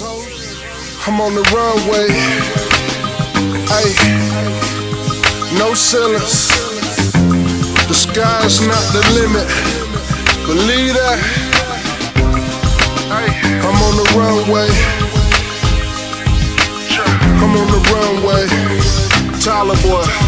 I'm on the runway. Hey, no ceilings. The sky's not the limit. Believe that. I'm on the runway. I'm on the runway. Tyler boy.